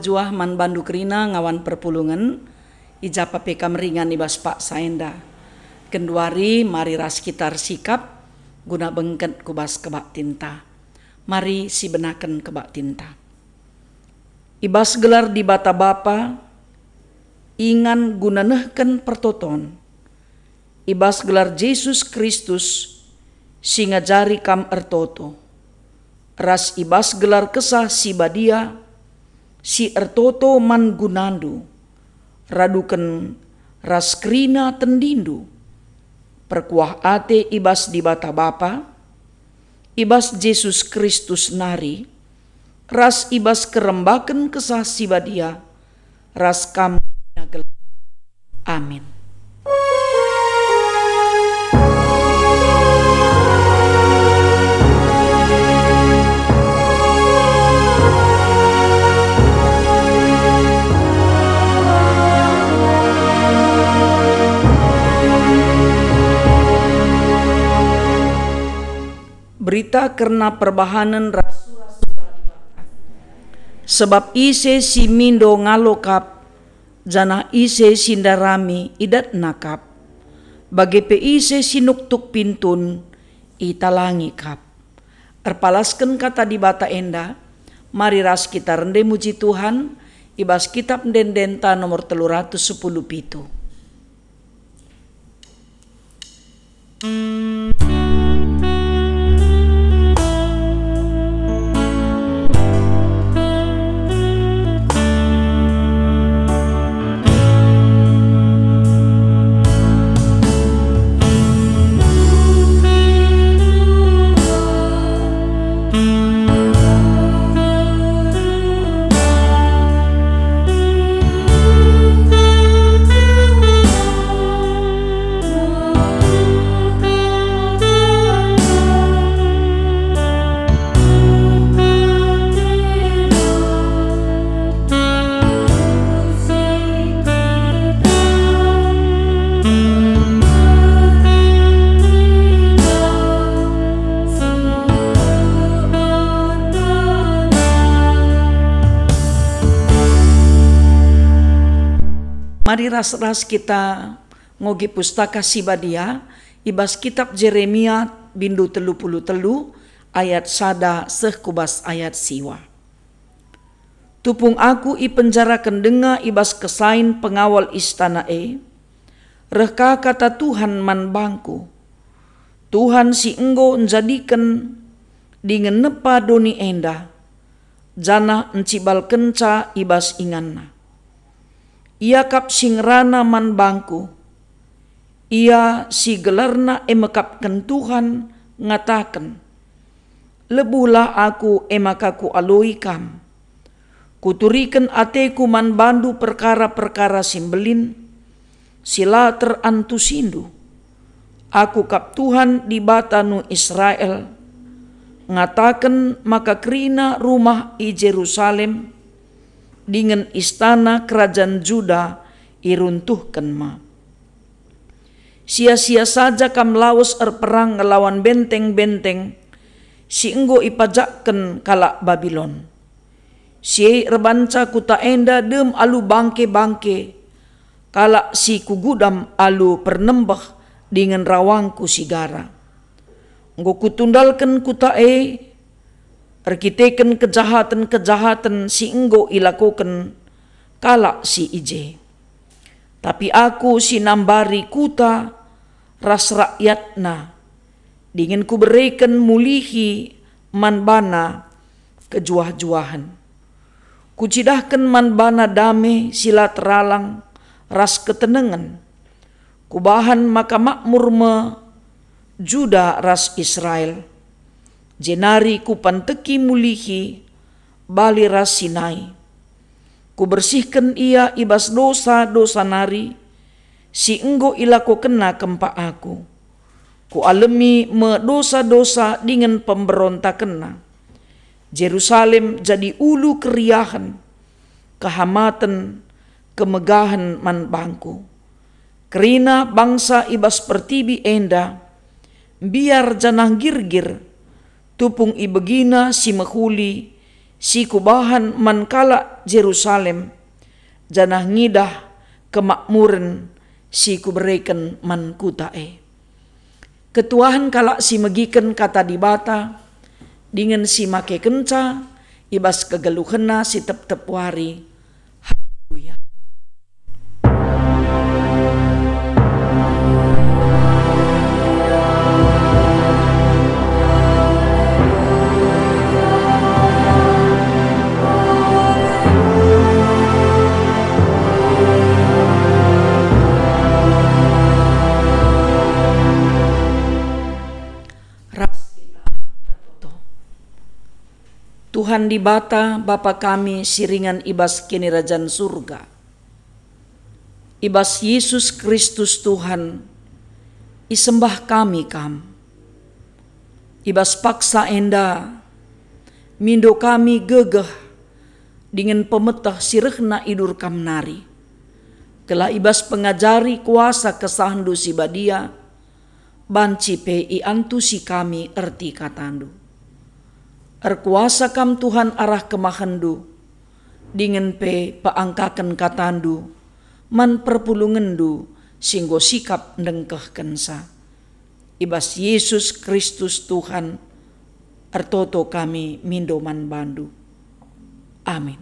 Juah-juah man bandu kerina ngawan perpulungan ijapa peka meringan ibas pak saenda. Kenduari mari ras kitar sikap guna bengket kubas kebak tinta. Mari si benaken kebak tinta. Ibas gelar di bata bapa ingan guna nehken pertoton. Ibas gelar Yesus Kristus singa jari kam ertoto. Ras ibas gelar kesah si badia si ertoto man gunandu raduken raskrina tendindu. Perkuah ate ibas di bata bapa ibas Yesus Kristus nari ras ibas kerembaken kesah sibadia ras kam amin berita karena perbahanan sebab ise si mindo ngalokap jana ise sindarami idat nakap. Bagi pe ise sinuktuk pintun italangi kap erpalaskan kata di bata enda mari ras kita rende muji Tuhan ibas kitab dendenta nomor teluratus sepuluh pitu. Mari ras-ras kita ngogi pustaka sibadia ibas kitab Jeremia bindu telu puluh telu ayat sada seh kubas ayat siwa. Tupung aku i penjara kendenga ibas kesain pengawal istana e. Reka kata Tuhan man bangku. Tuhan si enggo njadikan dengan nepa doni enda. Jana encibal kenca ibas inganna ia kap singrana man bangku. Ia si gelarna emekapkan Tuhan ngatakan, Lebulah aku emakaku aloi kam. Kuturikan ateku man bandu perkara-perkara simbelin, sila terantusindu. Aku kap Tuhan di batanu Israel, ngatakan maka kerina rumah i Jerusalem, dengan istana kerajaan Juda iruntuhkan ma. Sia-sia saja kam lawas erperang ngelawan benteng-benteng, si enggo ipajakkan kalak Babylon. Si rebanca kuta enda dem alu bangke-bangke, kalak si kugudam alu pernembah dengan rawangku sigara. Enggo kutundalkan kuta e Arkiteken kejahatan-kejahatan si enggo ilakukan kalak si ije. Tapi aku si nambari kuta ras rakyatna. Dingin ku berikan mulihi manbana kejuah-juahan. Kucidahkan manbana dame sila teralang ras ketenangan. Kubahan maka makmur me Juda ras Israel jenari ku panteki mulihi bali rasinai. Ku bersihkan ia ibas dosa-dosa nari, si enggo ilaku kena kempa aku. Ku alami me dosa-dosa dengan pemberontak kena. Jerusalem jadi ulu keriahan, kehamatan, kemegahan man bangku. Kerina bangsa ibas pertibi enda, biar janang girgir, tupung ibegina si mahuli si kubahan mankala Jerusalem. Janah ngidah kemakmuran si kuberikan man kutae. Ketuahan kala si megiken kata dibata dengan si make kenca ibas kegeluhena si tep-tep wari Tuhan di bata Bapa kami siringan ibas kini rajan surga. Ibas Yesus Kristus Tuhan, isembah kami kam. Ibas paksa enda, mindo kami gegeh dengan pemetah sirehna idur kam nari. Kela ibas pengajari kuasa kesahandu si badia, banci pe i antusi kami erti katandu Erkuasa kam Tuhan arah kemahandu, dingin pe paangkakan katandu, man perpulungendu, singgo sikap nengkeh kensa. Ibas Yesus Kristus Tuhan, ertoto kami mindoman bandu. Amin.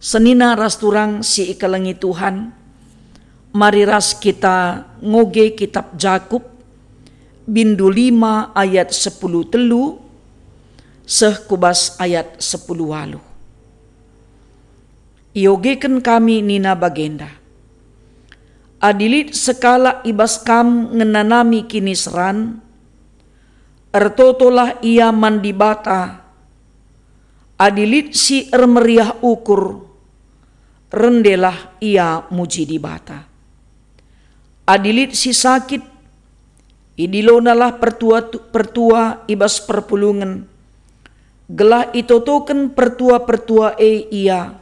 Senina rasturang si ikalangi Tuhan, mari ras kita ngoge kitab Jakub, bindu lima ayat sepuluh telu, seh kubas ayat 10 walu. Iogekan kami nina bagenda. Adilit sekala ibas kam ngenanami kini seran, ertotolah ia mandibata, adilit si ermeriah ukur, rendelah ia muji dibata. Adilit si sakit, idilonalah pertua, pertua ibas perpulungan, gelah itotoken pertua-pertua e ia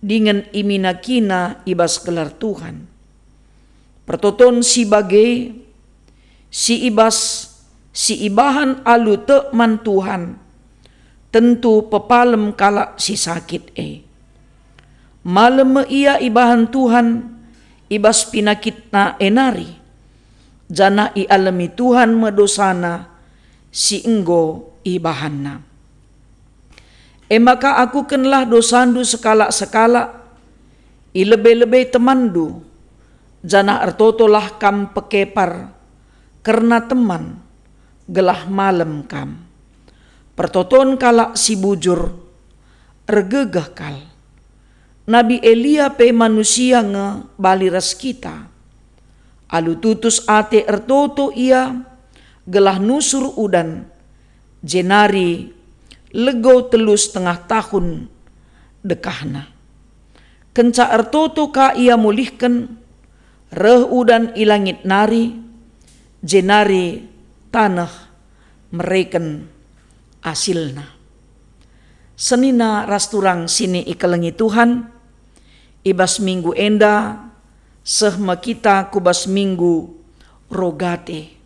dengan iminakina ibas gelar Tuhan. Pertoton si bagai si ibas si ibahan alu te man Tuhan tentu pepalem kala si sakit e. Malem ia ibahan Tuhan ibas pinakit na enari jana i alami Tuhan medosana si enggo ibahanna. E maka aku kenlah dosandu sekala-sekala, i lebih-lebih temandu, jana ertotolah kam pekepar, karena teman, gelah malam kam. Pertoton kala si bujur, ergegah kal. Nabi Elia pe manusia nge baliras kita. Alu tutus ate ertoto ia, gelah nusur udan, jenari lego telus tengah tahun dekahna. Kenca ertoto ka ia mulihkan, reh udan ilangit nari, jenari tanah mereken asilna. Senina rasturang sini ikelengi Tuhan, ibas minggu enda, sehma kita kubas minggu rogate,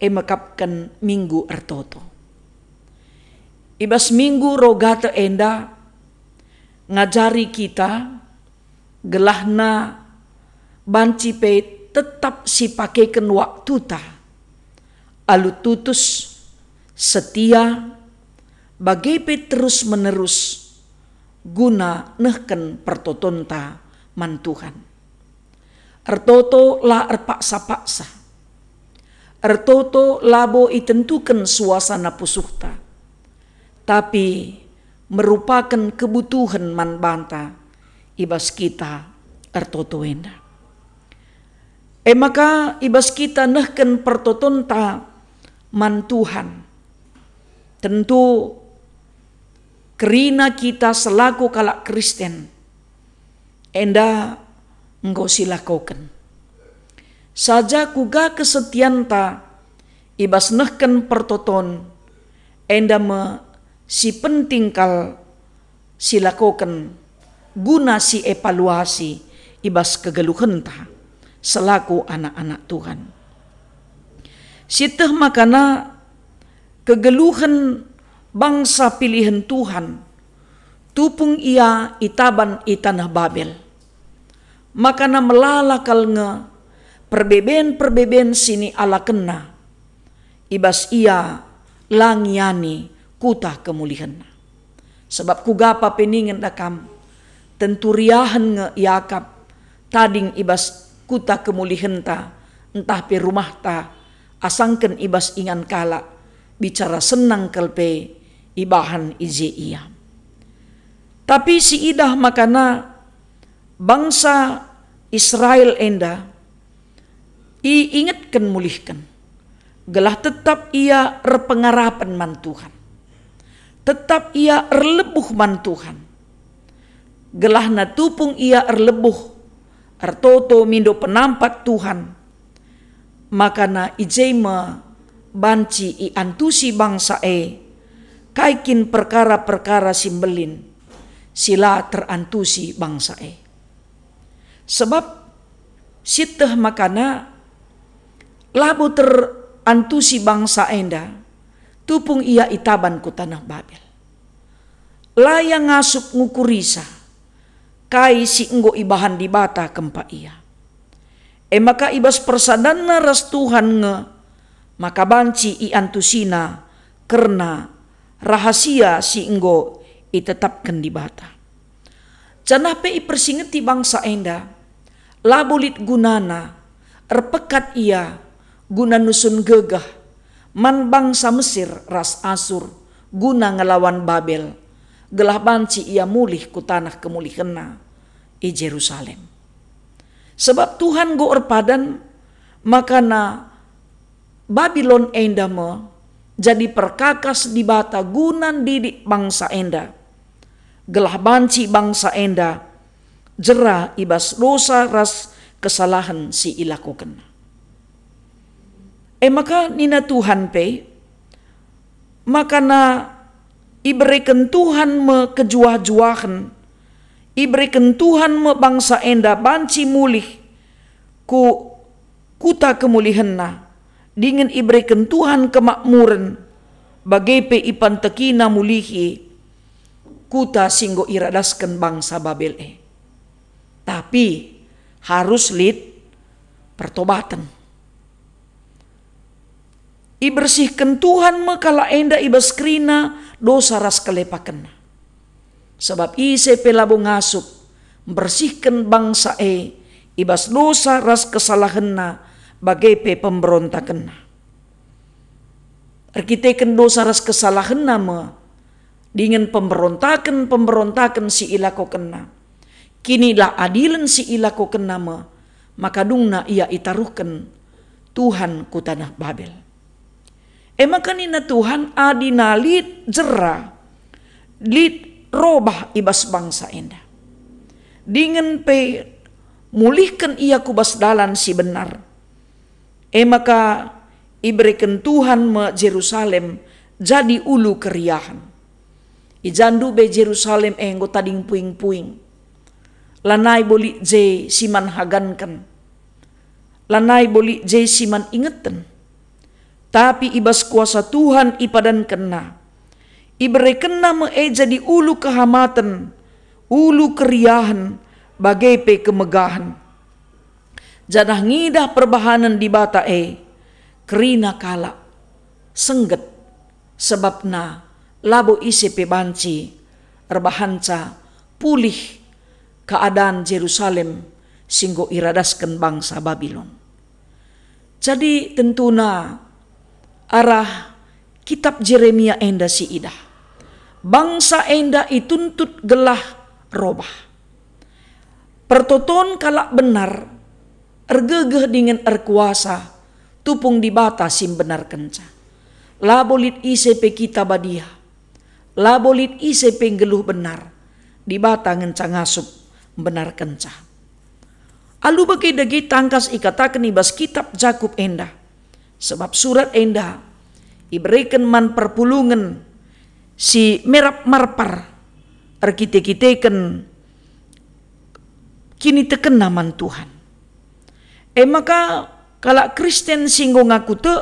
emakapkan minggu ertoto. Ibas minggu rogata enda ngajari kita gelahna banci pe tetap si pakaikan waktu ta alu tutus setia bagai pe terus menerus guna nehken pertotonta man Tuhan. Ertoto la erpaksa-paksa. Ertoto labo itentukan suasana pusuhta tapi merupakan kebutuhan man banta ibas kita ertotoenda. E maka ibas kita nehken pertotonta man Tuhan. Tentu kerina kita selaku kalak Kristen enda engkau silakokan. Saja kuga kesetianta ibas nehken pertoton enda me si penting kal silakokan guna si evaluasi ibas kegeluhan ta selaku anak-anak Tuhan. Siteh makana kegeluhan bangsa pilihan Tuhan, tupung ia itaban itanah Babel. Maka na melalakal nge perbeben-perbeben sini ala kena. Ibas ia langiani kuta kemulihan. Sebab kugapa peningin dakam tenturiahan nge Yakab tading ibas kuta kemulihan ta entah pe rumah ta asangken ibas ingan kala bicara senang kelpe ibahan ije iya. Tapi si idah makana bangsa Israel enda i ingatkan mulihkan. Gelah tetap ia repengarapan man Tuhan. Tetap ia erlebuh man Tuhan. Gelah na tupung ia erlebuh. Ertoto mindo penampat Tuhan maka na ijema banci i antusi bangsa e kaikin perkara-perkara simbelin sila terantusi bangsa e sebab siteh makana labu terantusi bangsa enda tupung ia itaban ku tanah Babel layang ngasup ngukurisa kai si enggo ibahan di bata kempa ia. E maka ibas persadana ras Tuhan nge, maka banci i antusina karena rahasia si enggo itetapkan di bata. Canape i persingeti bangsa enda, labulit gunana, erpekat ia, guna nusun gegah, man bangsa Mesir ras Asur, guna ngelawan Babel, gelah banci ia mulih ku tanah kemulihena i Jerusalem. Sebab Tuhan go erpadan makana Babylon enda me jadi perkakas di bata gunan didik bangsa enda. Gelah banci bangsa enda jera ibas dosa ras kesalahan si ilakukan. Eh maka nina Tuhan pe makana iberikan Tuhan me kejuah-juahan iberikan Tuhan me bangsa enda banci mulih ku kuta kemulihan na dingin iberikan Tuhan kemakmuran bagai pe ipan tekina mulihi kuta singgo iradaskan bangsa Babel e. Tapi harus lid pertobatan. Ibersihkan Tuhan mekala enda ibaskrina dosa ras kelepakan. Sebab ise pelabo ngasup bersihkan bangsa e ibas dosa ras kesalahan na bagai pe pemberontakan na. Arkiteken dosa ras kesalahan nama dengan pemberontakan pemberontakan si ilako kena. Kinilah adilan si ilako kena nama maka dungna ia itaruhkan Tuhan ku tanah Babel. Emakan ina Tuhan adinalit jera lit robah ibas bangsa enda. Dengan pe mulihkan ia kubas dalan si benar. E maka iberikan Tuhan me Jerusalem jadi ulu keriahan. Ijandu be Jerusalem enggo tading puing-puing. Lanai boli je siman hagankan. Lanai boli je siman ingetan. Tapi ibas kuasa Tuhan ipadan kena Iberikan nama e jadi ulu kehamatan, ulu keriahan, bagai pe kemegahan. Janah ngidah perbahanan di bata e, kerina kala, sengget, sebabna labo isi banci, erbahanca, pulih keadaan Jerusalem, singgo iradaskan bangsa Babylon. Jadi tentuna arah kitab Jeremia enda si idah bangsa enda ituntut gelah robah. Pertoton kalak benar, ergegeh dengan erkuasa, tupung di bata sim benar kenca. Labolit pe kita badia, labolit pe geluh benar, di bata ngenca ngasup benar kenca. Alu bagai dagi tangkas ikatakan ibas kitab Jakub enda, sebab surat enda iberikan man perpulungan si merap marpar arkite-kiteken kini teken naman Tuhan. E maka kala Kristen singgo ngaku te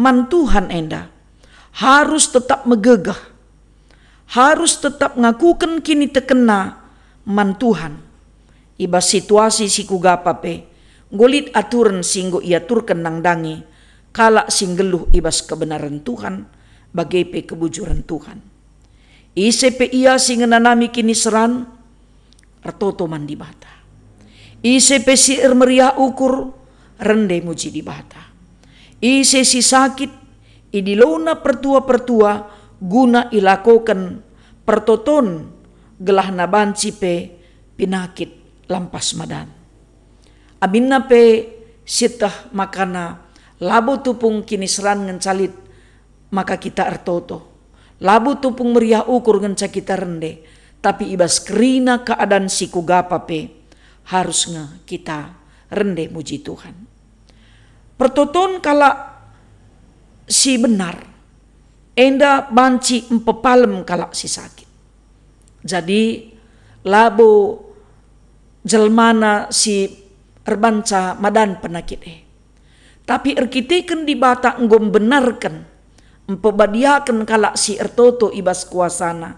man Tuhan enda harus tetap megegah, harus tetap ngakukan kini tekena man Tuhan. Iba situasi si kugapa pe, golit aturan singgo ia turken nang dangi, kalak singgeluh ibas kebenaran Tuhan, bagai pe kebujuran Tuhan. Ise pe ia singenanami kini seran, artoto man di bata. Ise pe si ermeria ukur, rende muji di bata. Ise si sakit, idilona pertua-pertua guna ilakokan pertoton gelah nabanci pe pinakit lampas madan. Abinna pe sitah makana labo tupung kini seran ngencalit maka kita ertoto. Labu tupung meriah ukur ngenca kita rende. Tapi ibas kerina keadaan si kugapa pe harus nge kita rende muji Tuhan. Pertoton kala si benar. Enda banci empepalem kala si sakit. Jadi labo jelmana si erbanca madan penakit eh. Tapi erkiteken di bata nggom benarkan empebadiakan kala si ertoto ibas kuasana.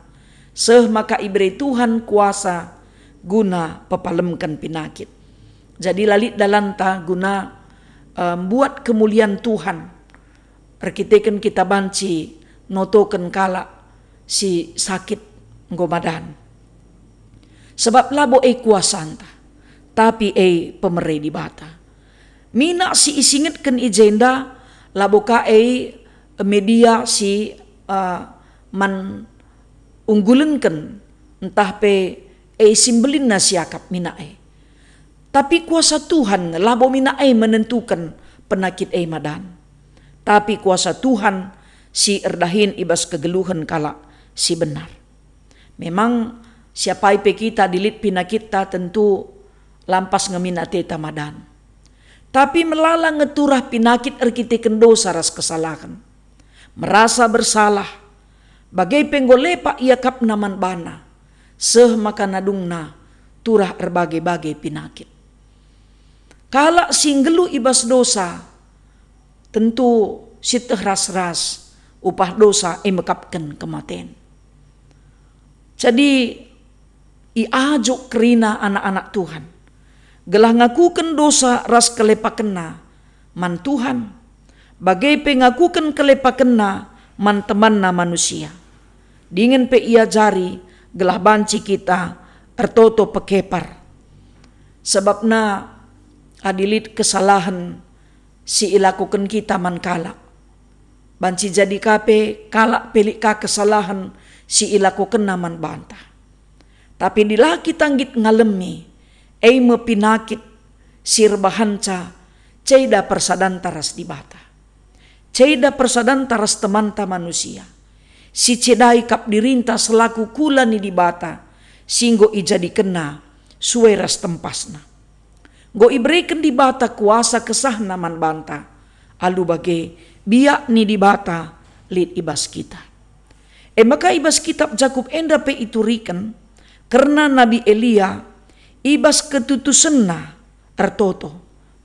Seh maka ibri Tuhan kuasa guna pepalemkan pinakit. Jadi lalit dalanta guna um, buat kemuliaan Tuhan. Perkitekan kita banci notokan kala si sakit ngomadan. Sebab labo e kuasanta, tapi e di bata. Mina si isingitkan ijenda labo ka e media si uh, man unggulenkan entah pe e simbelin mina e. Tapi kuasa Tuhan labo mina ai menentukan penakit ai madan. Tapi kuasa Tuhan si erdahin ibas kegeluhan kala si benar. Memang siapa ipe kita dilit pinakit ta tentu lampas ngemina teta madan. Tapi melala ngeturah pinakit erkite dosa ras kesalahan. Merasa bersalah. Bagai penggolepa ia kap naman bana. Seh maka nadungna turah erbagai-bagai pinakit. Kala singgelu ibas dosa, tentu siteh ras-ras upah dosa emekapkan kematian. Jadi iajuk kerina anak-anak Tuhan. Gelah ngakukan dosa ras kelepakena man Tuhan. Bagai pengakukan kelepakena man teman na manusia. Dingin pe ia jari gelah banci kita ertoto pekepar. Sebabna adilit kesalahan si ilakukan kita man kalak. Banci jadi kape kalak pelik ka kesalahan si ilakukan naman bantah. Tapi dilaki tanggit ngalemi, ei pinakit sirbahanca, ceda persadan taras di bata. Ceda persadan taras teman ta manusia. Si cedai kap dirinta selaku kula ni di bata, singgo ijadi kena, sueras tempasna Go ibrekan di bata kuasa kesah naman banta. Alu bage biak ni di bata lid ibas kita. E maka ibas kitab Jakub enda pe iturikan karena Nabi Elia ibas ketutusan na ertoto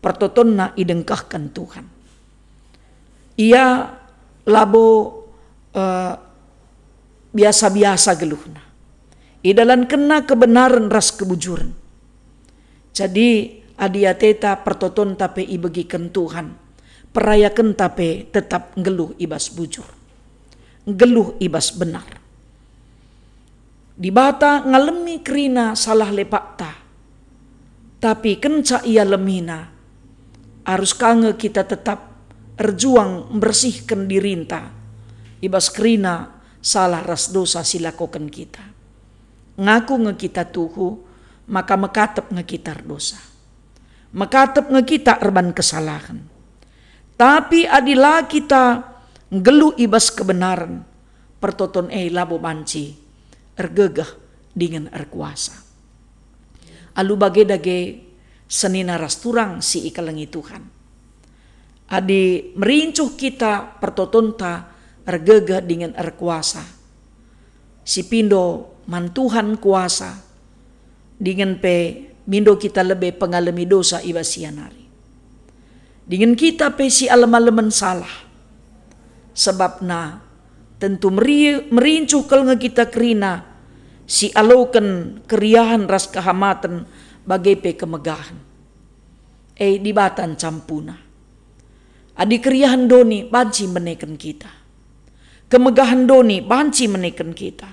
pertoton na idengkahkan Tuhan. Ia labo uh, biasa-biasa geluhna. Idalan kena kebenaran ras kebujuran. Jadi adia teta pertoton tape ibegikan Tuhan. Perayakan tape tetap ngeluh ibas bujur. Ngeluh ibas benar. Di bata ngalemi kerina salah lepakta. Tapi kenca ia lemina. Harus kange kita tetap erjuang membersihkan dirinta. Ibas kerina salah ras dosa silakokan kita. Ngaku nge kita tuhu, maka mekatep nge kita dosa makatep nge kita erban kesalahan. Tapi adilah kita ngelu ibas kebenaran, pertoton eh labo banci, ergegah dengan erkuasa. Alu bage dage senina rasturang si ikalengi Tuhan. Adi merincuh kita pertotonta ergegah dengan erkuasa. Si pindo mantuhan kuasa dengan pe mindo kita lebih pengalami dosa iba sianari. Dengan kita pesi alam-alaman salah. Sebab na tentu merincuh kalau kita kerina si alokan keriahan ras kehamatan bagai pe kemegahan. Eh di batan campuna. Adi keriahan doni banci menekan kita. Kemegahan doni banci menekan kita.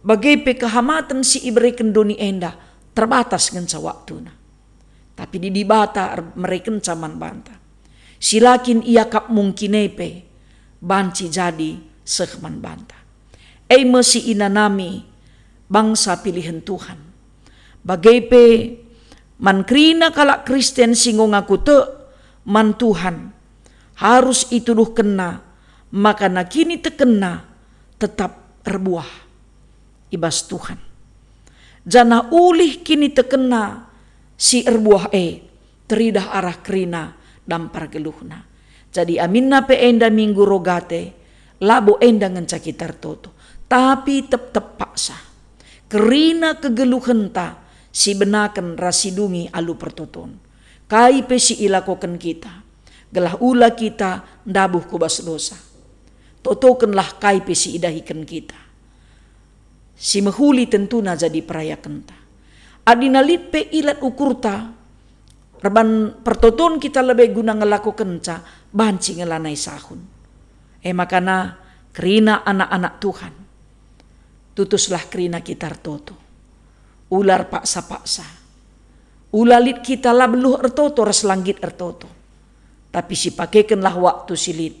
Bagai pe kehamatan si ibreken doni enda terbatas dengan waktu na. Tapi di dibata mereka caman banta. Silakin ia kap mungkin epe banci jadi sehman banta. Mesi inanami bangsa pilihan Tuhan. Bagai pe man krina kalak Kristen singo ngaku te man Tuhan harus itu duh kena maka nakini tekena tetap erbuah ibas Tuhan. Jana ulih kini tekena si erbuah e teridah arah kerina dan pargeluhna. Jadi aminna pe enda minggu rogate labo enda ngencakitar toto. Tapi tep tep paksa. Kerina kegeluhan ta si benakan rasidungi alu pertoton. Kai pe si ilakokan kita. Gelah ula kita ndabuh kubas dosa. Totokenlah kai pe si idahikan kita. Si mehuli tentuna jadi perayakan ta adinalit pe ilat ukurta reban pertoton kita lebih guna ngelaku kenca banci ngelanai sahun eh makana kerina anak-anak Tuhan tutuslah kerina kita toto ular paksa-paksa ulalit kita lah beluh ertoto ras langgit ertoto tapi si pakaikanlah waktu silit.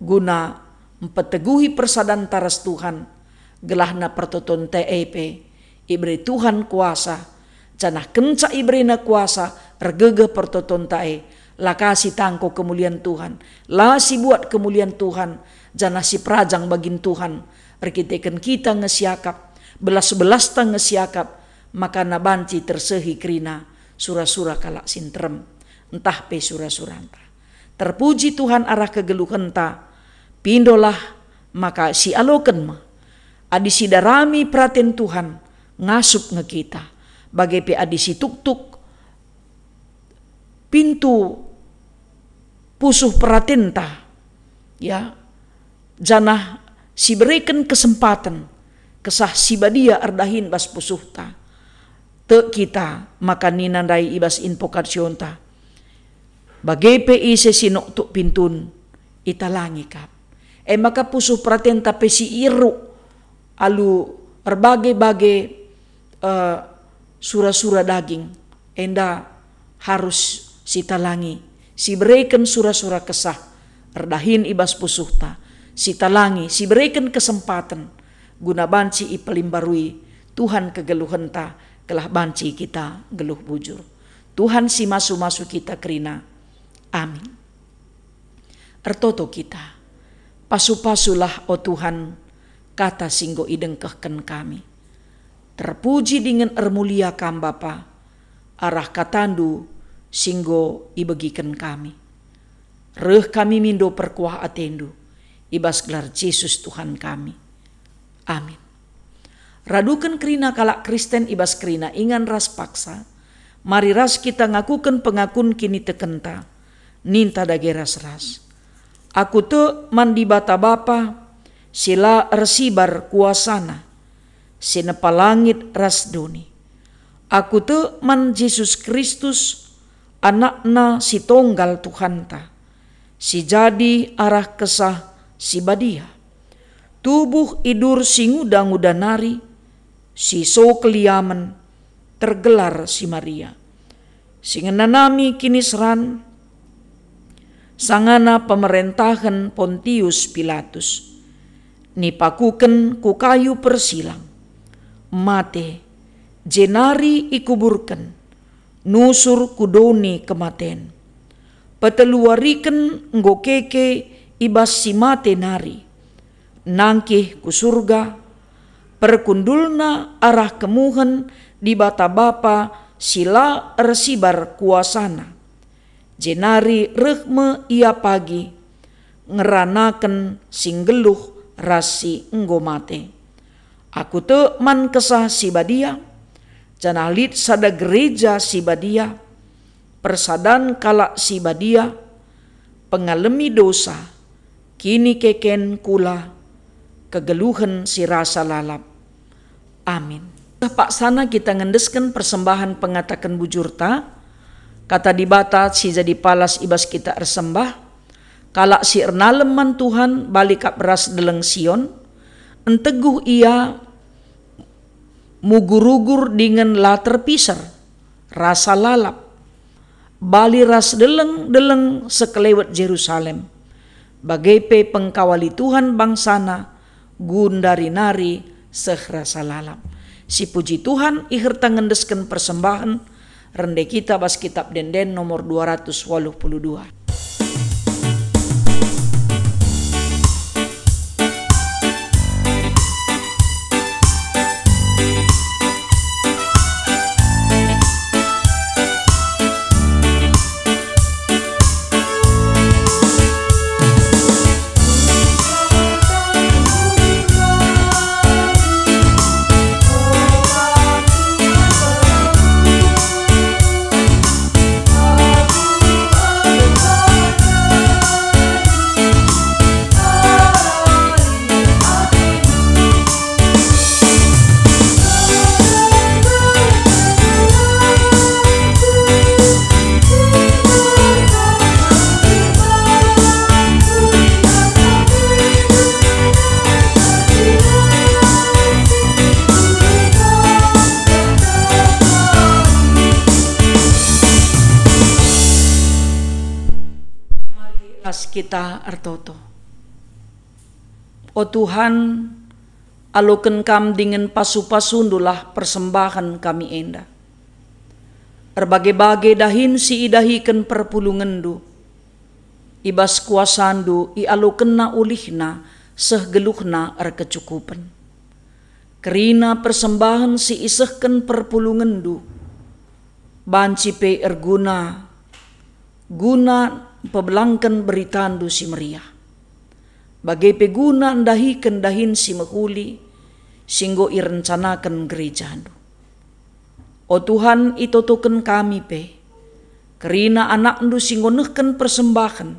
Guna mempeteguhi persadan taras Tuhan gelahna pertoton TEP ibri Tuhan kuasa janah kenca na kuasa ergege pertoton tae. La kasih tangko kemuliaan Tuhan la si buat kemuliaan Tuhan janah si prajang bagin Tuhan rekiteken kita ngesiakap. Belas-belas tang ngesiakap. Maka nabanci tersehi krina. Surah-surah kalak sintrem. Entah pe surah-surah terpuji Tuhan arah kegeluhan ta. Pindolah maka si aloken ma. Adi sidarami praten Tuhan ngasup nge kita. Bagai pe adisi tuk-tuk pintu pusuh peratenta ya janah si berikan kesempatan kesah si badia ardahin bas pusuh ta. Te kita makan ninandai ibas invokasion ta. Bagai pe ise sinok tuk pintun italangi kap. E maka pusuh pratenta pe si iru alu berbagai-bagai uh, sura-sura daging. Enda harus sitalangi si berikan sura-sura kesah erdahin ibas pusuhta sitalangi si berikan kesempatan. Guna banci ipelimbarui Tuhan kegeluhan ta kelah banci kita geluh bujur. Tuhan si masu-masu kita kerina. Amin. Ertoto kita pasu-pasulah o Tuhan kata singgo idengkehkan kami. Terpuji dengan ermulia kam Bapa, arah katandu singgo ibagikan kami. Reh kami mindo perkuah atendu, ibas gelar Yesus Tuhan kami. Amin. Radukan kerina kalak Kristen ibas kerina ingan ras paksa, mari ras kita ngakukan pengakun kini tekenta, ninta dageras ras. Aku tu mandi bata bapa, sila resibar kuasana, sinapalangit rasdoni. Aku tu man Yesus Kristus anakna si tonggal Tuhan ta. Si jadi arah kesah si badia. Tubuh idur si ngudang nari, si so keliaman tergelar si Maria. Kini seran, sangana pemerintahan Pontius Pilatus. Nipakuken ku kayu persilang mate, jenari ikuburkan, nusur kudoni kematen. Peteluariken ngokeke ibas si mate nari, nangkih ku surga, perkundulna arah kemuhen di bata bapa sila resibar kuasana. Jenari rehme ia pagi, ngeranaken singgeluh rasi enggomate. Aku tu man kesah si badia, janalit sada gereja si badia, persadan kalak si badia, pengalami dosa, kini keken kula kegeluhan si rasa lalap. Amin. Pak sana kita ngendeskan persembahan pengatakan bujurta, kata dibata si jadi palas ibas kita ersembah, kalak si ernaleman Tuhan balik beras deleng Sion, enteguh ia mugurugur dengan la terpisar, rasa lalap, bali ras deleng deleng sekelewat Jerusalem, bagai pe pengkawali Tuhan bangsana, gundari nari sehrasa lalap. Si puji Tuhan ihir tangendeskan persembahan, rende kita bas kitab denden nomor 282. O Tuhan, aloken kam dengan pasu-pasundulah persembahan kami enda. Erbagai-bagai dahin si idahikan perpulungendu. Ibas kuasandu i aloken na ulihna sehgeluhna er kecukupan. Kerina persembahan si isehken perpulungendu. Banci pe erguna guna pebelangkan beritandu si meriah. Bagai peguna ndahi kendahin si mehuli, singgo irencanakan gerejandu. O Tuhan itotoken kami pe, kerina anak ndu singgo nehken persembahan,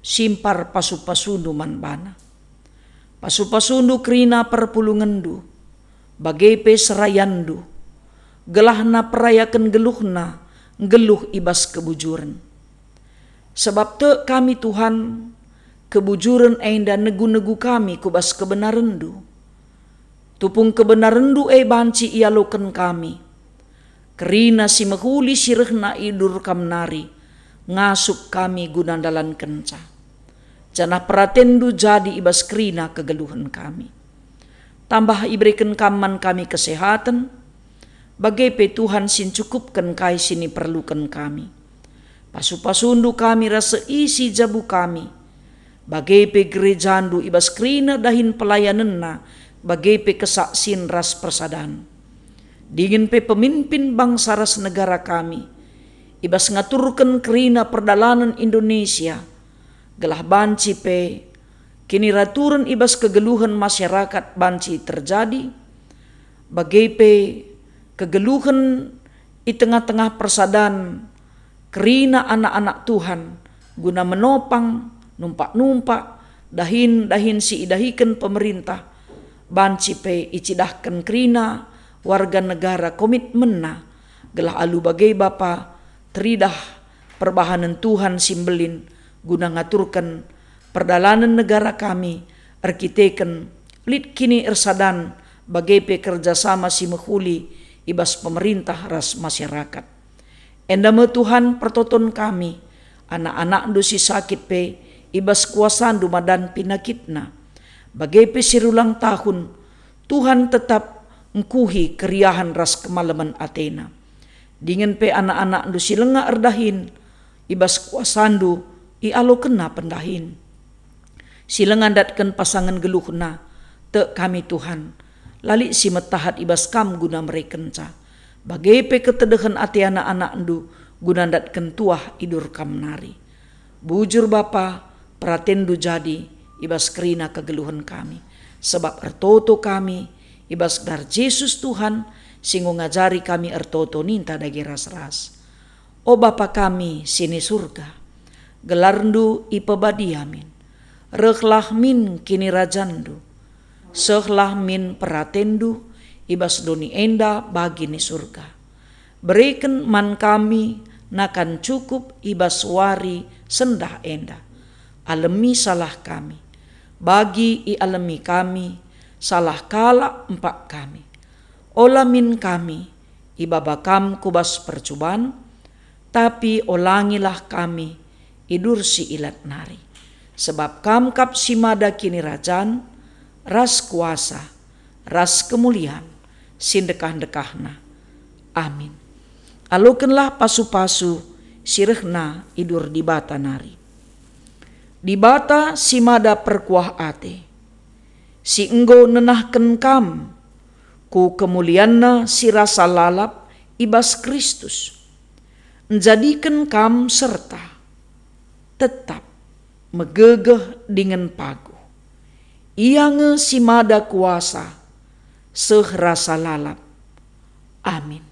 simpar pasu-pasundu manbana. Pasu-pasundu kerina perpulungendu, bagai pe serayandu, gelahna perayakan geluhna, geluh ibas kebujuran Sebab te kami Tuhan kebujuran enda negu-negu kami kubas kebenaran du. Tupung kebenaran du e banci ia loken kami. Kerina si mehuli sirehna idur kamnari ngasup kami gunandalan kenca. Janah pratendu jadi ibas kerina kegeluhan kami. Tambah iberikan kaman kami kesehatan, bagai pe Tuhan sin cukupkan kai sini perlukan kami Pasu-pasundu kami rasa isi jabu kami. Bagai pe gerejandu ibas krina dahin pelayanan na, bagai pe kesaksin ras persadan. Dingin pe pemimpin bangsa ras negara kami. Ibas ngaturkan kerina perdalanan Indonesia. Gelah banci pe kini raturan ibas kegeluhan masyarakat banci terjadi. Bagai pe kegeluhan di tengah-tengah persadan kerina anak-anak Tuhan guna menopang numpak-numpak dahin-dahin si idahikan pemerintah banci pe icidahkan kerina warga negara komitmenna gelah alu bagai bapa teridah perbahanan Tuhan simbelin guna ngaturkan perdalanan negara kami arkiteken lit kini ersadan bagai pe kerjasama si mehuli ibas pemerintah ras masyarakat. Endama Tuhan pertoton kami, anak-anak dosi sakit pe, ibas kuasan dumadan pinakitna. Bagai pe sirulang tahun, Tuhan tetap ngkuhi keriahan ras kemalaman Athena. Dingin pe anak-anak dosi lenga erdahin, ibas kuasandu i alo kena pendahin. Silengan datkan pasangan geluhna, te kami Tuhan, lali si metahat ibas kam guna mereka Bagai pe ketedehan ati anak-anak ndu gunandat kentuah idur kamnari. Bujur bapa pratendu jadi ibas kerina kegeluhan kami. Sebab ertoto kami ibas dar Yesus Tuhan singo ngajari kami ertoto ninta dagi ras-ras. O Bapa kami sini surga, gelarndu ipebadi amin. Reklah min kini rajandu, sehlah min peratendu, ibas doni enda bagi ni surga. Berikan man kami nakan cukup ibas wari sendah enda. Alemi salah kami, bagi i alemi kami, salah kala empat kami. Ola min kami, ibabakam kubas percobaan, tapi olangilah kami, idur si ilat nari. Sebab kam kap simada kini rajan, ras kuasa, ras kemuliaan, sindekah-dekahna. Amin. Alukanlah pasu-pasu sirehna idur di bata nari. Di bata si mada perkuah ate. Si enggo nenahken kam. Ku kemulianna si rasa lalap ibas Kristus. Menjadikan kam serta tetap megegeh dengan pagu. Ia nge si mada kuasa seh rasa lalap. Amin.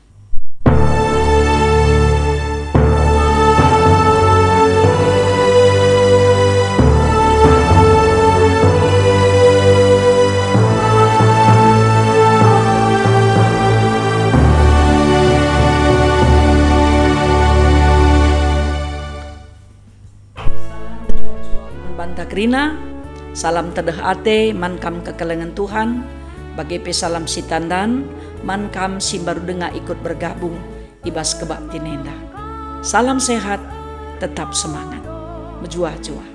Rina, salam tedah ate, mankam kekelengan Tuhan, bagi pesalam si tandan, mankam si baru dengar ikut bergabung, ibas kebakti nenda. Salam sehat, tetap semangat, menjua-jua.